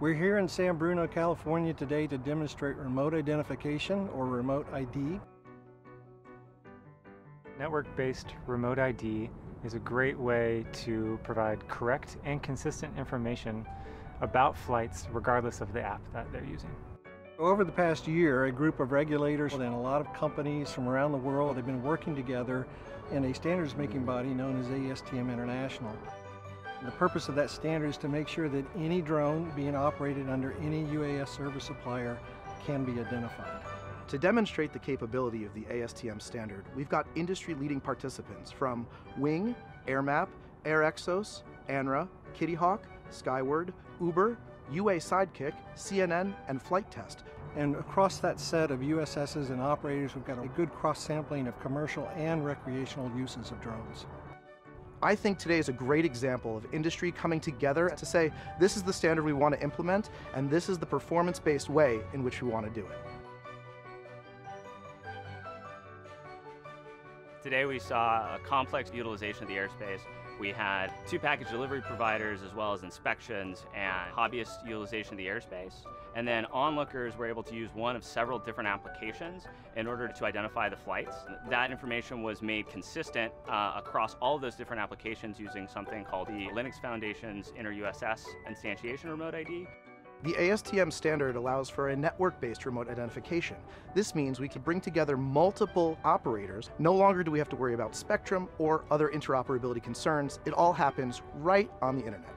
We're here in San Bruno, California today to demonstrate remote identification or remote ID. Network-based remote ID is a great way to provide correct and consistent information about flights regardless of the app that they're using. Over the past year, a group of regulators and a lot of companies from around the world have been working together in a standards making body known as ASTM International. The purpose of that standard is to make sure that any drone being operated under any UAS service supplier can be identified. To demonstrate the capability of the ASTM standard, we've got industry-leading participants from Wing, AirMap, AirXos, ANRA, Kittyhawk, Skyward, Uber, UA Sidekick, CNN, and Flite Test. And across that set of USSs and operators, we've got a good cross-sampling of commercial and recreational uses of drones. I think today is a great example of industry coming together to say, this is the standard we want to implement, and this is the performance-based way in which we want to do it. Today we saw a complex utilization of the airspace we had two package delivery providers as well as inspections and hobbyist utilization of the airspace. And then onlookers were able to use one of several different applications in order to identify the flights. That information was made consistent uh, across all those different applications using something called the Linux Foundation's Inter-USS Instantiation Remote ID. The ASTM standard allows for a network-based remote identification. This means we can bring together multiple operators. No longer do we have to worry about spectrum or other interoperability concerns. It all happens right on the internet.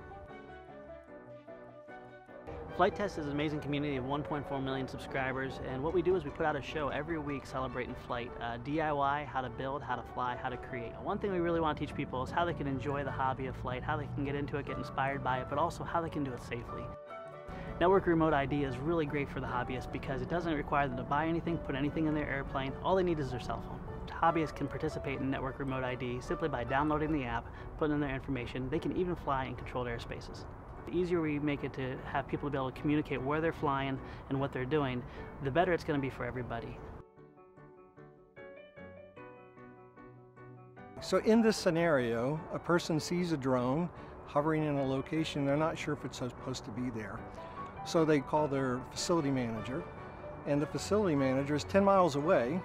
Flite Test is an amazing community of 1.4 million subscribers, and what we do is we put out a show every week celebrating flight. Uh, DIY, how to build, how to fly, how to create. One thing we really want to teach people is how they can enjoy the hobby of flight, how they can get into it, get inspired by it, but also how they can do it safely. Network Remote ID is really great for the hobbyist because it doesn't require them to buy anything, put anything in their airplane. All they need is their cell phone. Hobbyists can participate in Network Remote ID simply by downloading the app, putting in their information. They can even fly in controlled airspaces. The easier we make it to have people be able to communicate where they're flying and what they're doing, the better it's going to be for everybody. So in this scenario, a person sees a drone hovering in a location, they're not sure if it's supposed to be there. So they call their facility manager, and the facility manager is 10 miles away,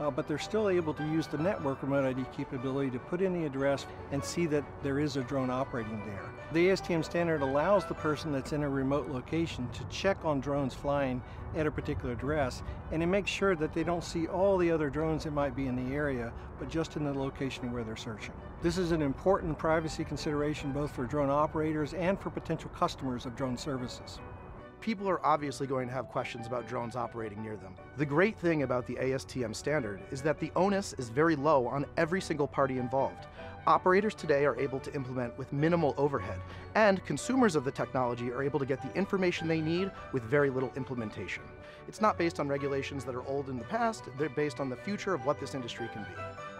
uh, but they're still able to use the network remote ID capability to put in the address and see that there is a drone operating there. The ASTM standard allows the person that's in a remote location to check on drones flying at a particular address and it makes sure that they don't see all the other drones that might be in the area, but just in the location where they're searching. This is an important privacy consideration both for drone operators and for potential customers of drone services people are obviously going to have questions about drones operating near them. The great thing about the ASTM standard is that the onus is very low on every single party involved. Operators today are able to implement with minimal overhead, and consumers of the technology are able to get the information they need with very little implementation. It's not based on regulations that are old in the past, they're based on the future of what this industry can be.